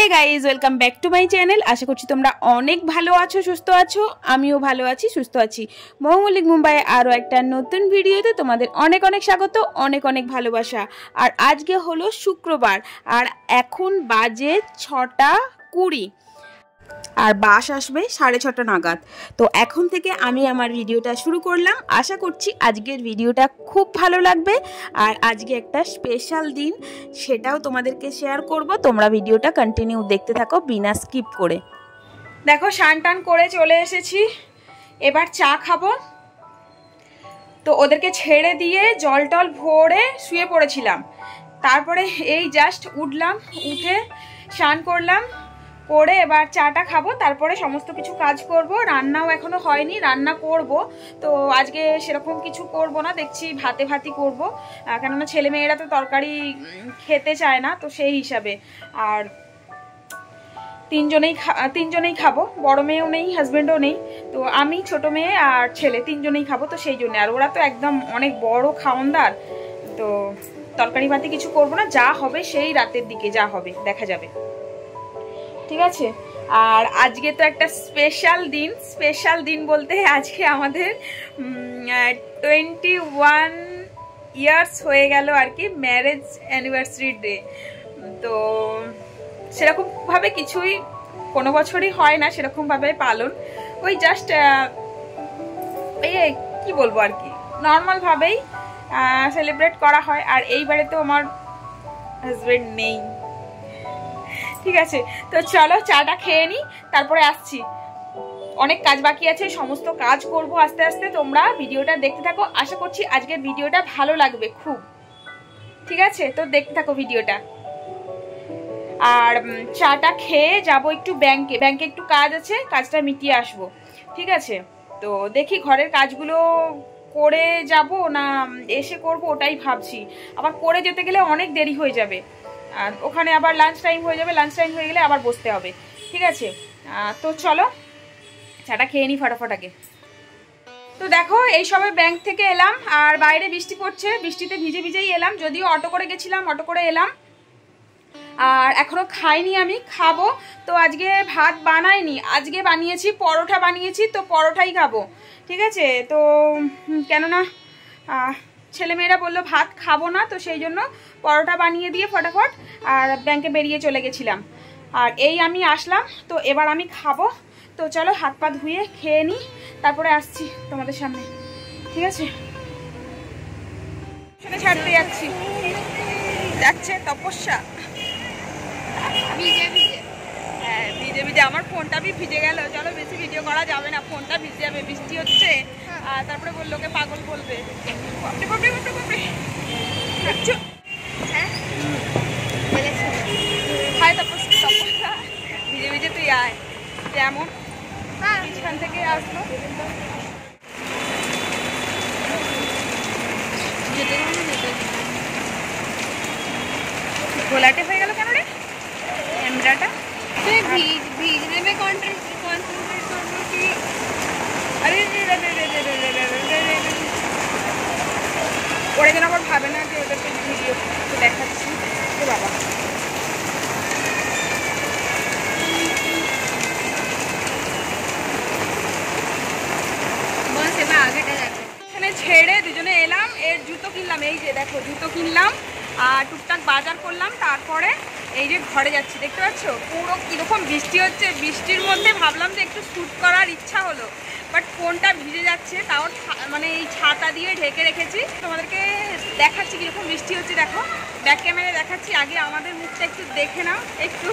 Hey guys welcome back to my channel আশা করছি তোমরা অনেক ভালো আছো, সুস্থ আছো। আমিও ভালো আছি, সুস্থ আছি। মৌমলিক মুম্বাইয়ে আরও একটা নতুন ভিডিওতে তোমাদের অনেক অনেক স্বাগত, অনেক অনেক ভালোবাসা। আর আজকে হলো শুক্রবার, আর এখন বাজে ছটা কুড়ি। আর বাস আসবে সাড়ে ছটা নাগাদ। তো এখন থেকে আমি আমার ভিডিওটা শুরু করলাম। আশা করছি আজকের ভিডিওটা খুব ভালো লাগবে। আর আজকে একটা স্পেশাল দিন, সেটাও তোমাদেরকে শেয়ার করব। তোমরা ভিডিওটা কন্টিনিউ দেখতে থাকো, বিনা স্কিপ করে। দেখো, স্নান টান করে চলে এসেছি। এবার চা খাব। তো ওদেরকে ছেড়ে দিয়ে জল টল ভরে শুয়ে পড়েছিলাম। তারপরে এই জাস্ট উঠলাম, উঠে স্নান করলাম। করে এবার চাটা খাব, তারপরে সমস্ত কিছু কাজ করব। রান্নাও এখনও হয়নি, রান্না করব। তো আজকে সেরকম কিছু করব না, দেখছি ভাতে ভাতি করব। কেননা ছেলে মেয়েরা তো তরকারি খেতে চায় না, তো সেই হিসাবে। আর তিনজনেই তিনজনেই খাব, বড় মেয়েও নেই হাজব্যান্ডও নেই। তো আমি ছোট মেয়ে আর ছেলে তিনজনেই খাব, তো সেই জন্য। আর ওরা তো একদম অনেক বড় খাওনদার, তো তরকারি ভাতি কিছু করব না, যা হবে সেই রাতের দিকে যা হবে, দেখা যাবে। ঠিক আছে? আর আজকে তো একটা স্পেশাল দিন স্পেশাল দিন বলতে আজকে আমাদের টোয়েন্টি ওয়ান ইয়ার্স হয়ে গেল আর কি ম্যারেজ অ্যানিভার্সারি ডে তো সেরকমভাবে কিছুই কোনো বছরই হয় না, সেরকমভাবে পালন। ওই জাস্ট এই কি বলব আর কি নর্মালভাবেই সেলিব্রেট করা হয়। আর এইবারে তো আমার হাজব্যান্ড নেই। ঠিক আছে। তো চলো চাটা খেয়ে নিই তারপরে আসছি। অনেক কাজ বাকি আছে, সমস্ত কাজ করব আস্তে আস্তে। তোমরা ভিডিওটা দেখতে থাকো। আশা করছি আজকের ভিডিওটা ভালো লাগবে খুব। ঠিক আছে? তো দেখতে থাকো ভিডিওটা। আর চাটা খেয়ে যাব একটু ব্যাংকে। ব্যাংকে একটু কাজ আছে, কাজটা মিটিয়ে আসব। ঠিক আছে? তো দেখি ঘরের কাজগুলো করে যাব না এসে করব ওটাই ভাবছি। আবার করে যেতে গেলে অনেক দেরি হয়ে যাবে। আর ওখানে আবার লাঞ্চ টাইম হয়ে যাবে লাঞ্চ টাইম হয়ে গেলে আবার বসতে হবে, ঠিক আছে? তো চলো, চাটা খেয়ে নিই ফটাফট আগে। তো দেখো, এই সবে ব্যাংক থেকে এলাম, আর বাইরে বৃষ্টি পড়ছে, বৃষ্টিতে ভিজে ভিজেই এলাম, যদিও অটো করে গেছিলাম অটো করে এলাম। আর এখনও খাইনি আমি, খাব। তো আজকে ভাত বানাইনি, আজকে বানিয়েছি, পরোটা বানিয়েছি, তো পরোটাই খাব, ঠিক আছে? তো কেননা ছেলেমেয়েরা বলল, ভাত খাব না। তো সেই জন্য পরোটা বানিয়ে দিয়ে ফটাফট আর ব্যাংকে বেরিয়ে চলে গেছিলাম। আর এই আমি আসলাম, তো এবার আমি খাব। তো চলো, হাত পা ধুয়ে খেয়ে নিই, তারপরে আসছি তোমাদের সামনে। ঠিক আছে? ছাড়তে যাচ্ছি। যাচ্ছে তপস্যা। ভিজে ভিজে। হ্যাঁ আমার ফোনটা ভিজে গেল। চলো, বেশি ভিডিও করা যাবে না। ফোনটা ভিজে যাবে, বৃষ্টি হচ্ছে। আর তারপরে বললো ওকে পাগল বলবে হায় তাপস তপসরা ভিজে ভিজে তুই আয় যেমন পিছখান থেকে আসলো ঘোলাটে হয়ে গেল কেন রে ক্যামেরাটা ভিজনে में कॉन्सेंट्रेट करने की अरे ওরা যেন আবার ভাবে না যে ওদেরকে ভিডিও দেখাচ্ছি। এ বাবা। এখানে ছেড়ে দুজনে এলাম এর জুতো কিনলাম এই যে দেখো জুতো কিনলাম আর টুকটাক বাজার করলাম তারপরে এই যে ঘরে যাচ্ছি দেখতে পাচ্ছ? পুরো কীরকম বৃষ্টি হচ্ছে বৃষ্টির মধ্যে ভাবলাম যে একটু শ্যুট করার ইচ্ছা হলো। বাট ফোনটা ভিজে যাচ্ছে, তাও মানে এই ছাতা দিয়ে ঢেকে রেখেছি। তোমাদেরকে দেখাচ্ছি কীরকম বৃষ্টি হচ্ছে, দেখো। ব্যাক ক্যামেরায় দেখাচ্ছি, আগে আমাদের মুখটা একটু দেখে নাও, একটু।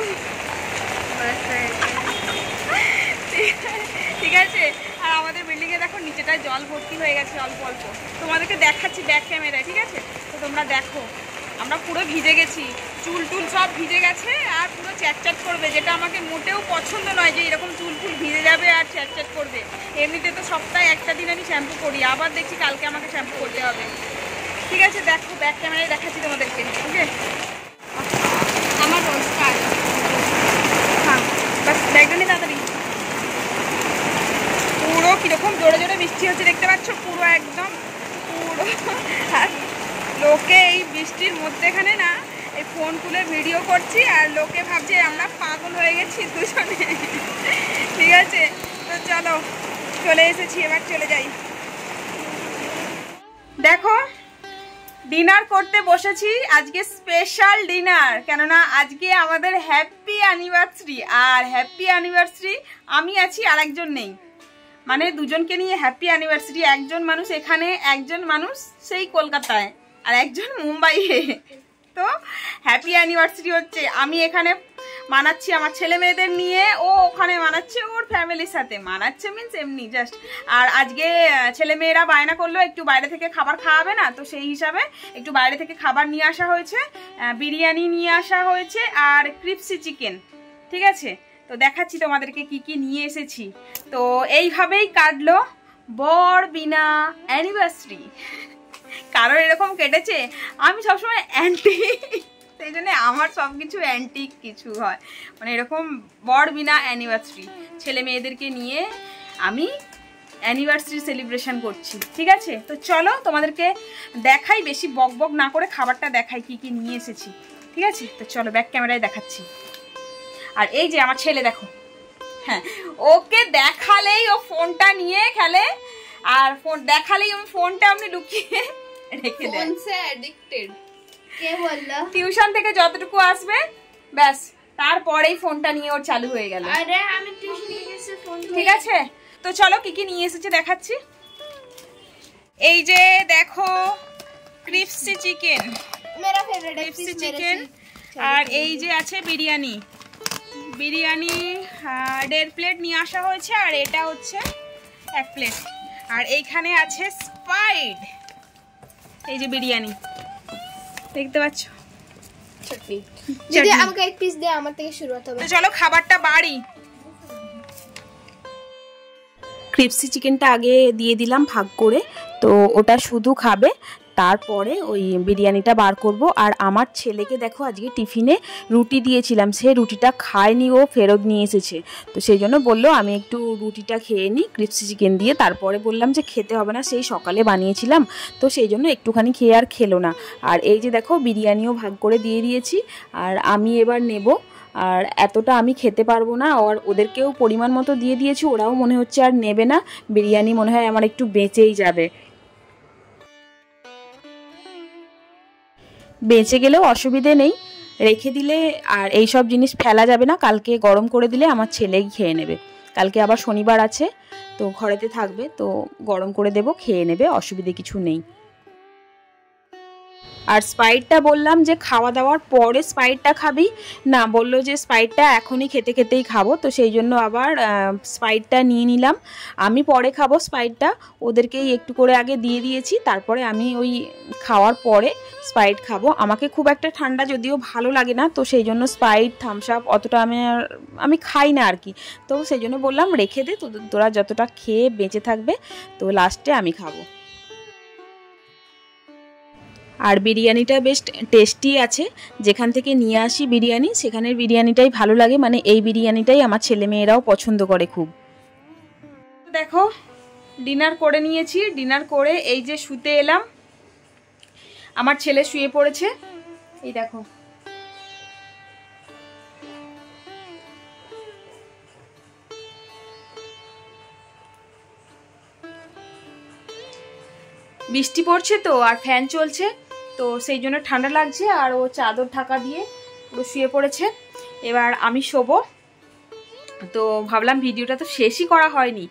ঠিক আছে? আর আমাদের বিল্ডিংয়ে দেখো নিচেটায় জল ভর্তি হয়ে গেছে অল্প অল্প। তোমাদেরকে দেখাচ্ছি ব্যাক ক্যামেরায় ঠিক আছে? তো তোমরা দেখো, আমরা পুরো ভিজে গেছি। চুল টুল সব ভিজে গেছে আর পুরো চ্যাটচ্যাট করবে, যেটা আমাকে মোটেও পছন্দ নয় যে এরকম চুল ফুল ভিজে যাবে আর চ্যাটচ্যাট করবে। এমনিতে তো সপ্তাহে একটা দিন আমি শ্যাম্পু করি, আবার দেখছি কালকে আমাকে শ্যাম্পু করতে হবে। ঠিক আছে, দেখো ব্যাক ক্যামেরায় দেখাচ্ছি তোমাদেরকে ওকে আমার রোজটা হ্যাঁ বাস ব্যাগটা তাড়াতাড়ি। পুরো কীরকম জোরে জোরে বৃষ্টি হচ্ছে, দেখতে পাচ্ছ? পুরো একদম, পুরো। আর লোকে এই বৃষ্টির মধ্যেখানে না এই ফোন তুলে ভিডিও করছি আর লোকে ভাবছে আমরা পাগল হয়ে গেছি দুজনে। ঠিক আছে? তো চলো, চলে এসেছি, এবার চলে যাই। দেখো ডিনার করতে বসেছি, আজকে স্পেশাল ডিনার কেননা আজকে আমাদের হ্যাপি অ্যানিভার্সারি আর হ্যাপি অ্যানিভার্সারি আমি আছি আর একজন নেই। মানে দুজনকে নিয়ে হ্যাপি অ্যানিভার্সারি একজন মানুষ এখানে, একজন মানুষ সেই কলকাতায়, আর একজন মুম্বাইয়ে। তো? হ্যাপি অ্যানিভার্সারি হচ্ছে। আমি এখানে মানাচ্ছি আমার ছেলে মেয়েদের নিয়ে, ও ওখানে মানাচ্ছে, ওর ফ্যামিলির সাথে। মানাচ্ছে মিনস এমনি জাস্ট আর আজকে ছেলে মেয়েরা বায়না করল, একটু বাইরে থেকে খাবার খাওয়াবে না, তো সেই হিসাবে একটু বাইরে থেকে খাবার নিয়ে আসা হয়েছে বিরিয়ানি নিয়ে আসা হয়েছে, আর ক্রিপসি চিকেন, ঠিক আছে? তো দেখাচ্ছি তোমাদেরকে কি কি নিয়ে এসেছি। তো এইভাবেই কাটলো, বর বিনা অ্যানিভার্সারি কারোর এরকম কেটেছে? আমি সবসময় অ্যান্টি সেই জন্য আমার সব কিছু অ্যান্টিক কিছু হয়। মানে এরকম বর বিনা অ্যানিভার্সারি ছেলে মেয়েদেরকে নিয়ে আমি অ্যানিভার্সারি সেলিব্রেশন করছি, ঠিক আছে? তো চলো তোমাদেরকে দেখাই, বেশি বক বক না করে খাবারটা দেখাই কি কি নিয়ে এসেছি, ঠিক আছে? তো চলো ব্যাক ক্যামেরায় দেখাচ্ছি। আর এই যে আমার ছেলে দেখো হ্যাঁ ওকে দেখালেই ও ফোনটা নিয়ে খেলে। আর ফোন দেখালেই আমি ফোনটা আপনি লুকিয়ে রেখে দেন। টিউশন থেকে যতটুকু আসবে ব্যাস তারপরেই ফোনটা নিয়ে ওর চালু হয়ে গেল। ঠিক আছে? তো চলো কি কি নিয়ে এসেছে দেখাচ্ছি। এই যে দেখো ক্রিপসি চিকেন ক্রিপসি চিকেন আর এই যে আছে বিরিয়ানি। বিরিয়ানি দেড় প্লেট নিয়ে আসা হয়েছে আর এটা হচ্ছে এক প্লেট আর এইখানে আছে স্পাইড। এই যে বিরিয়ানি। দেখতে পাচ্ছ? যদি আমাকে এক পিস দে আমার থেকে শুরু হতে হবে। চলো খাবারটা বাড়ি। ক্রিপসি চিকেনটা আগে দিয়ে দিলাম ভাগ করে তো ওটা শুধু খাবে। তারপরে ওই বিরিয়ানিটা বার করব। আর আমার ছেলেকে দেখো আজকে টিফিনে রুটি দিয়েছিলাম। সে রুটিটা খায়নি, ও ফেরত নিয়ে এসেছে। তো সেই জন্য বলল, আমি একটু রুটিটা খেয়ে নিই ক্রিপসি চিকেন দিয়ে। তারপরে বললাম যে, খেতে হবে না, সেই সকালে বানিয়েছিলাম। তো সেই জন্য একটুখানি খেয়ে আর খেলো না। আর এই যে দেখো, বিরিয়ানিও ভাগ করে দিয়ে দিয়েছি। আর আমি এবার নেব। আর এতটা আমি খেতে পারব না। আর ওদেরকেও পরিমাণ মতো দিয়ে দিয়েছি। ওরাও মনে হচ্ছে আর নেবে না। বিরিয়ানি মনে হয় আমার একটু বেঁচেই যাবে। বেঁচে গেলেও অসুবিধে নেই। রেখে দিলে আর এই সব জিনিস ফেলা যাবে না। কালকে গরম করে দিলে আমার ছেলেই খেয়ে নেবে। কালকে আবার শনিবার আছে, তো ঘরেতে থাকবে, তো গরম করে দেব, খেয়ে নেবে, অসুবিধে কিছু নেই। আর স্পাইটটা বললাম যে খাওয়া দাওয়ার পরে স্পাইটটা খাবি। না বলল যে স্পাইটটা এখনই খেতে খেতেই খাব, তো সেই জন্য আবার স্পাইটটা নিয়ে নিলাম। আমি পরে খাব স্পাইটটা, ওদেরকেই একটু করে আগে দিয়ে দিয়েছি, তারপরে আমি ওই খাওয়ার পরে স্পাইট খাব। আমাকে খুব একটা ঠান্ডা যদিও ভালো লাগে না, তো সেই জন্য স্পাইট থামস আপ অতটা আমি আর- আমি খাই না আর কি। তো সেই জন্য বললাম, রেখে দে তো তোরা যতটা খেয়ে বেঁচে থাকবে, তো লাস্টে আমি খাব। আর বিরিয়ানিটা বেশ টেস্টি আছে। যেখান থেকে নিয়ে আসি বিরিয়ানি, সেখানের বিরিয়ানিটাই ভালো লাগে। মানে এই বিরিয়ানিটাই আমার ছেলে মেয়েরাও পছন্দ করে খুব। দেখো, ডিনার করে নিয়েছি। ডিনার করে এই যে শুতে এলাম। আমার ছেলে শুয়ে পড়েছে। এই দেখো। বৃষ্টি পড়ছে তো, আর ফ্যান চলছে। তো সেই জন্য ঠান্ডা লাগছে আর ও চাদর ঢাকা দিয়ে পুরো শুয়ে পড়েছে। এবার আমি শোবো। তো ভাবলাম ভিডিওটা তো শেষই করা হয়নি।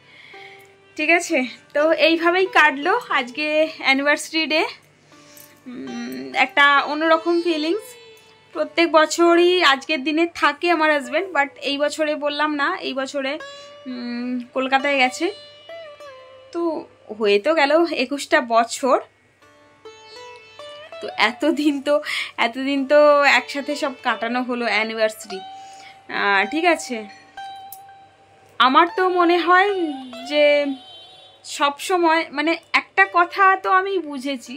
ঠিক আছে? তো এইভাবেই কাটলো আজকে অ্যানিভার্সারি ডে একটা অন্যরকম ফিলিংস প্রত্যেক বছরই আজকের দিনে থাকে আমার হাজব্যান্ড বাট এই বছরে বললাম না, এই বছরে কলকাতায় গেছে। তো হয়ে তো গেল একুশটা বছর। তো এতদিন তো এতদিন তো একসাথে সব কাটানো হলো অ্যানিভার্সারি ঠিক আছে। আমার তো মনে হয় যে সব সময় মানে একটা কথা তো আমি বুঝেছি।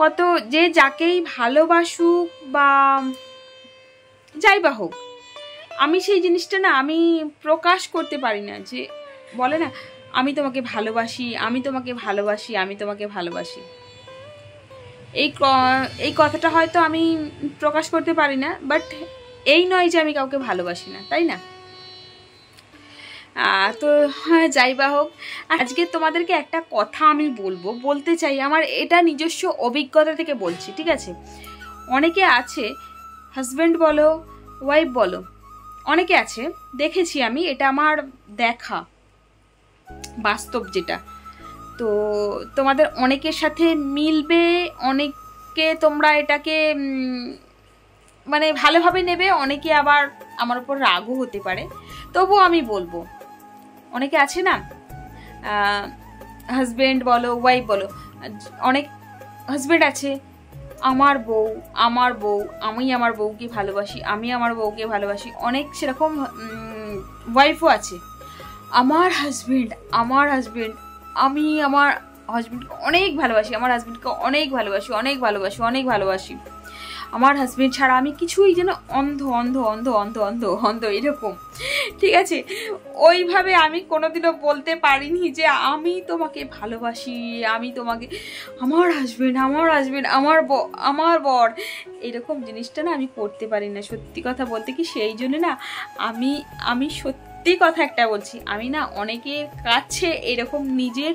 কত, যে যাকেই ভালোবাসুক বা যাই বা হোক, আমি সেই জিনিসটা না, আমি প্রকাশ করতে পারি না যে, বলে না, আমি তোমাকে ভালোবাসি, আমি তোমাকে ভালোবাসি, আমি তোমাকে ভালোবাসি। এই এই কথাটা হয়তো আমি প্রকাশ করতে পারি না বাট এই নয় যে আমি কাউকে ভালোবাসি না তাই না? তো হ্যাঁ, যাই বা হোক আজকে তোমাদেরকে একটা কথা আমি বলব বলতে চাই আমার এটা নিজস্ব অভিজ্ঞতা থেকে বলছি ঠিক আছে? অনেকে আছে হাজব্যান্ড বলো ওয়াইফ বলো অনেকে আছে দেখেছি আমি এটা আমার দেখা বাস্তব যেটা। তো তোমাদের অনেকের সাথে মিলবে, অনেককে তোমরা এটাকে মানে ভালোভাবে নেবে, অনেকে আবার আমার উপর রাগও হতে পারে। তবুও আমি বলব, অনেকে আছে না? হাজবেন্ড বলো ওয়াইফ বলো, অনেক হাজবেন্ড আছে। আমার বউ আমার বউ, আমি আমার বউকে ভালোবাসি, আমি আমার বউকে ভালোবাসি। অনেক সেরকম ওয়াইফও আছে। আমার হাজবেন্ড আমার হাজবেন্ড আমি আমার হাজব্যান্ডকে অনেক ভালোবাসি, আমার হাজব্যান্ডকে অনেক ভালোবাসি অনেক ভালোবাসি অনেক ভালোবাসি। আমার হাজব্যান্ড ছাড়া আমি কিছুই যেন অন্ধ অন্ধ অন্ধ অন্ধ অন্ধ অন্ধ এরকম। ঠিক আছে? ওইভাবে আমি কোনোদিনও বলতে পারিনি যে আমি তোমাকে ভালোবাসি, আমি তোমাকে, আমার হাজব্যান্ড আমার হাজব্যান্ড আমার আমার বর। এরকম জিনিসটা না আমি করতে পারি না, সত্যি কথা বলতে কি সেই জন্য না আমি আমি সত্যি কথা একটা বলছি, আমি না অনেকের কাছে এরকম নিজের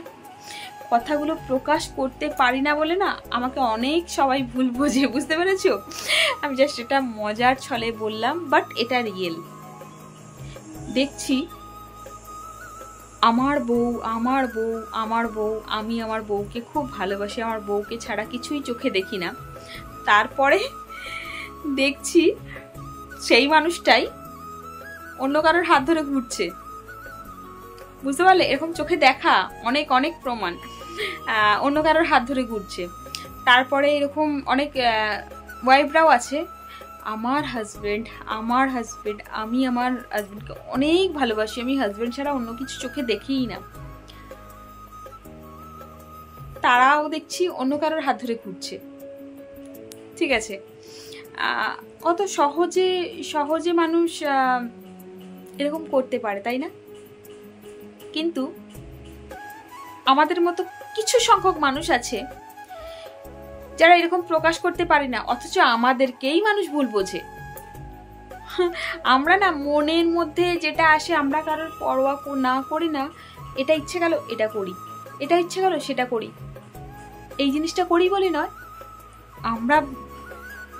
কথাগুলো প্রকাশ করতে পারি না বলে না আমাকে অনেক সবাই ভুল বোঝে, বুঝতে পেরেছ? আমি জাস্ট এটা মজার ছলে বললাম বাট এটা রিয়েল দেখছি, আমার বউ আমার বউ আমার বউ, আমি আমার বউকে খুব ভালোবাসি, আমার বউকে ছাড়া কিছুই চোখে দেখি না। তারপরে দেখছি সেই মানুষটাই অন্য কারোর হাত ধরে ঘুরছে। বুঝতে পারলে? এরকম চোখে দেখা অনেক অনেক প্রমাণ। অন্য কারোর হাত ধরে ঘুরছে। তারপরে এরকম অনেক ওয়াইফরাও আছে। আমার হাজব্যান্ড আমার হাজব্যান্ড আমি আমার হাজব্যান্ডকে অনেক ভালোবাসি। আমি হাজব্যান্ড ছাড়া অন্য কিছু চোখে দেখিই না। তারাও দেখছি অন্য কারোর হাত ধরে ঘুরছে। ঠিক আছে? কত সহজে সহজে মানুষ এরকম করতে পারে, তাই না? কিন্তু আমাদের মতো কিছু সংখ্যক মানুষ আছে যারা এরকম প্রকাশ করতে পারে না, অথচ আমাদেরকেই মানুষ ভুল বোঝে। আমরা না মনের মধ্যে যেটা আসে, আমরা কারোর পরোয়া না করি না, এটা ইচ্ছে গেল, এটা করি। এটা ইচ্ছে গেল, সেটা করি। এই জিনিসটা করি বলে নয়। আমরা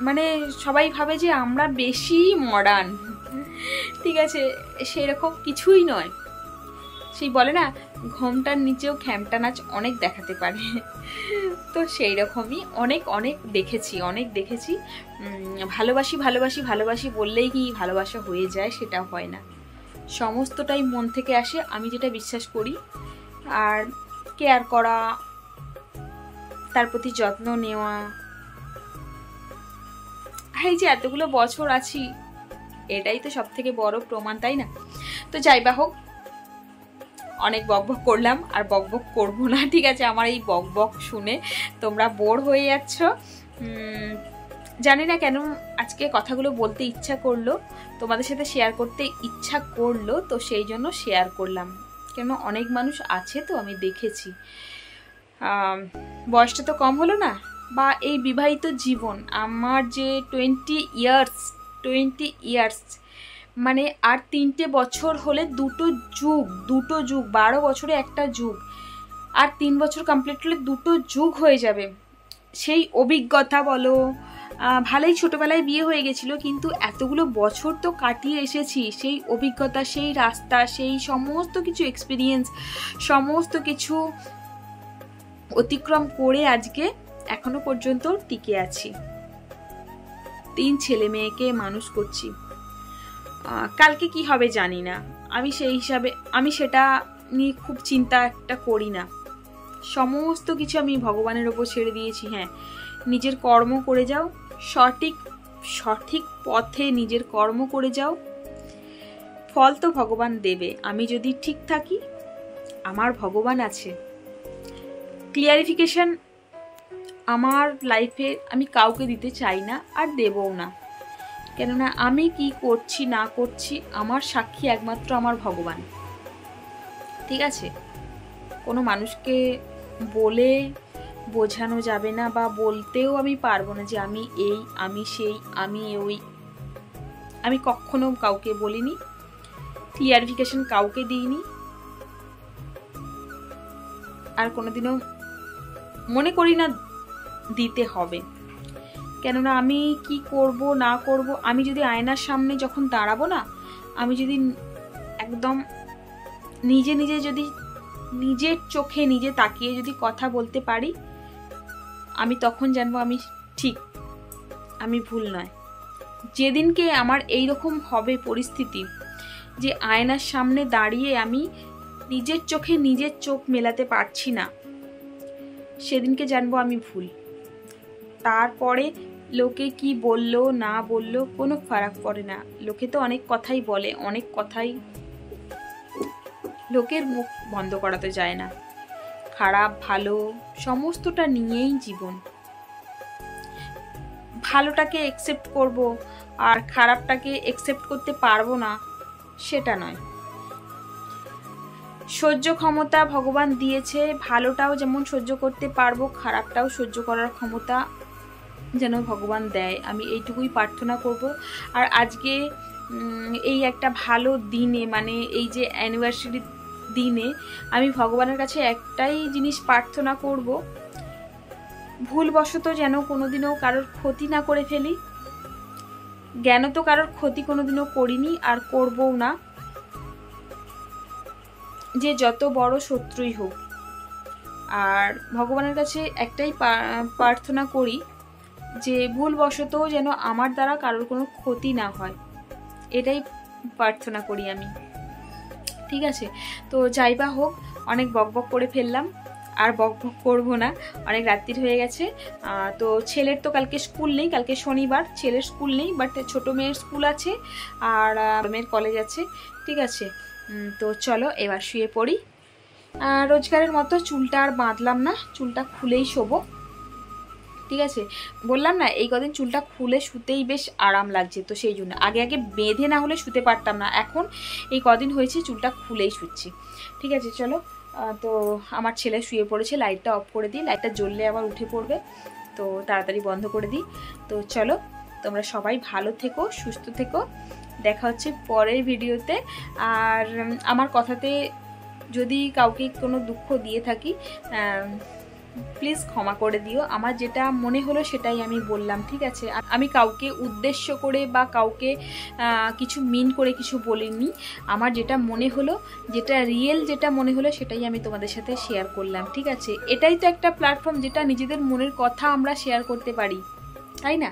মানে সবাই ভাবে যে আমরা বেশি মডার্ন ঠিক আছে, সেরকম কিছুই নয়। সেই বলে না, ঘোমটার নিচেও খ্যামটা নাচ অনেক দেখাতে পারে। তো সেই রকমই অনেক অনেক দেখেছি অনেক দেখেছি। ভালোবাসি ভালোবাসি ভালোবাসি বললেই কি ভালোবাসা হয়ে যায় সেটা হয় না। সমস্তটাই মন থেকে আসে, আমি যেটা বিশ্বাস করি। আর কেয়ার করা, তার প্রতি যত্ন নেওয়া। এই যে এতগুলো বছর আছি এটাই তো সব থেকে বড় প্রমাণ, তাই না? তো যাই বা হোক, অনেক বকবক করলাম, আর বকবক করব না, ঠিক আছে? আমার এই বকবক শুনে তোমরা বোর হয়ে যাচ্ছ। জানি না কেন আজকে কথাগুলো বলতে ইচ্ছা করল, তোমাদের সাথে শেয়ার করতে ইচ্ছা করল, তো সেই জন্য শেয়ার করলাম। কেন অনেক মানুষ আছে তো, আমি দেখেছি। বয়সটা তো কম হলো না? বা এই বিবাহিত জীবন, আমার যে টোয়েন্টি ইয়ার্স টোয়েন্টি ইয়ার্স মানে আর তিনটে বছর হলে দুটো যুগ দুটো যুগ, বারো বছরে একটা যুগ, আর তিন বছর কমপ্লিট হলে দুটো যুগ হয়ে যাবে। সেই অভিজ্ঞতা বলো ভালোই ছোটোবেলায় বিয়ে হয়ে গেছিল, কিন্তু এতগুলো বছর তো কাটিয়ে এসেছি, সেই অভিজ্ঞতা, সেই রাস্তা, সেই সমস্ত কিছু এক্সপিরিয়েন্স সমস্ত কিছু অতিক্রম করে আজকে এখনও পর্যন্ত টিকে আছি। তিন ছেলে মেয়েকে মানুষ করছি। কালকে কি হবে জানি না। আমি সেই হিসাবে, আমি সেটা নিয়ে খুব চিন্তা একটা করি না। সমস্ত কিছু আমি ভগবানের ওপর ছেড়ে দিয়েছি হ্যাঁ। নিজের কর্ম করে যাও, সঠিক সঠিক পথে নিজের কর্ম করে যাও। ফল তো ভগবান দেবে। আমি যদি ঠিক থাকি, আমার ভগবান আছে। ক্লিয়ারিফিকেশন আমার লাইফে আমি কাউকে দিতে চাই না আর দেবও না। কেননা আমি কি করছি, না করছি, আমার সাক্ষী একমাত্র আমার ভগবান। ঠিক আছে? কোনো মানুষকে বলে বোঝানো যাবে না বা বলতেও আমি পারব না যে আমি এই, আমি সেই, আমি ওই। আমি কখনো কাউকে বলিনি ক্লিয়ারিফিকেশন কাউকে দিইনি। আর কোনোদিনও মনে করি না দিতে হবে। কেননা আমি কি করব, না করব, আমি যদি আয়নার সামনে যখন দাঁড়াবো না, আমি যদি একদম নিজে নিজে যদি নিজের চোখে নিজে তাকিয়ে যদি কথা বলতে পারি, আমি তখন জানব আমি ঠিক, আমি ভুল নয়। যেদিনকে আমার এই রকম হবে পরিস্থিতি, যে আয়নার সামনে দাঁড়িয়ে আমি নিজের চোখে নিজের চোখ মেলাতে পারছি না, সেদিনকে জানব আমি ভুল। তারপরে লোকে কি বলল, না বলল, কোনো ফারাক পড়ে না। লোকে তো অনেক কথাই বলে, অনেক কথাই লোকের মুখ বন্ধ করাতে যায় না। খারাপ, ভালো, সমস্তটা নিয়েই জীবন। ভালোটাকে একসেপ্ট করব আর খারাপটাকে একসেপ্ট করতে পারব না, সেটা নয়। সহ্য ক্ষমতা ভগবান দিয়েছে, ভালোটাও যেমন সহ্য করতে পারব, খারাপটাও সহ্য করার ক্ষমতা যেন ভগবান দেয়, আমি এইটুকুই প্রার্থনা করব। আর আজকে এই একটা ভালো দিনে মানে এই যে অ্যানিভার্সারি দিনে, আমি ভগবানের কাছে একটাই জিনিস প্রার্থনা করব, ভুলবশত যেন কোনোদিনও কারোর ক্ষতি না করে ফেলি। জ্ঞান তো কারোর ক্ষতি কোনোদিনও করিনি, আর করবও না। যে যত বড় শত্রুই হোক। আর ভগবানের কাছে একটাই প্রার্থনা করি যে ভুলবশত যেন আমার দ্বারা কারোর কোনো ক্ষতি না হয়। এটাই প্রার্থনা করি আমি। ঠিক আছে? তো যাই বা হোক, অনেক বক বক করে ফেললাম। আর বক বক করব না, অনেক রাত্রির হয়ে গেছে। তো ছেলের তো কালকে স্কুল নেই, কালকে শনিবার। ছেলের স্কুল নেই বাট ছোট মেয়ের স্কুল আছে আর মেয়ের কলেজ আছে। ঠিক আছে? তো চলো এবার শুয়ে পড়ি। রোজগারের মতো চুলটা আর বাঁধলাম না, চুলটা খুলেই শোবো। ঠিক আছে? বললাম না, এই কদিন চুলটা খুলে শুতেই বেশ আরাম লাগছে তো সেই জন্য। আগে আগে বেঁধে না হলে শুতে পারতাম না, এখন এই কদিন হয়েছে চুলটা খুলেই শুচ্ছি। ঠিক আছে, চলো। তো আমার ছেলে শুয়ে পড়েছে, লাইটটা অফ করে দিই, লাইটটা জ্বললে আবার উঠে পড়বে। তো তাড়াতাড়ি বন্ধ করে দিই। তো চলো, তোমরা সবাই ভালো থেকো, সুস্থ থেকো। দেখা হচ্ছে পরের ভিডিওতে। আর আমার কথাতে যদি কাউকে কোনো দুঃখ দিয়ে থাকি প্লিজ ক্ষমা করে দিও। আমার যেটা মনে হলো সেটাই আমি বললাম, ঠিক আছে? আমি কাউকে উদ্দেশ্য করে বা কাউকে কিছু মিন করে কিছু বলিনি। আমার যেটা মনে হলো, যেটা রিয়েল যেটা মনে হলো সেটাই আমি তোমাদের সাথে শেয়ার করলাম, ঠিক আছে? এটাই তো একটা প্ল্যাটফর্ম যেটা নিজেদের মনের কথা আমরা শেয়ার করতে পারি, তাই না?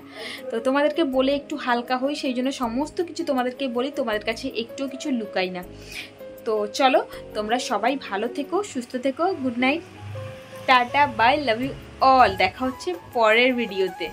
তো তোমাদেরকে বলে একটু হালকা হই, সেই জন্য সমস্ত কিছু তোমাদেরকে বলি, তোমাদের কাছে একটুও কিছু লুকাই না। তো চলো, তোমরা সবাই ভালো থেকো, সুস্থ থেকো good night tata bye love you all দেখা হচ্ছে পরের ভিডিওতে